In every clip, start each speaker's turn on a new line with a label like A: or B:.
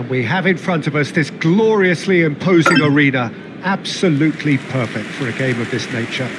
A: And we have in front of us this gloriously imposing arena absolutely perfect for a game of this nature.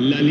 B: La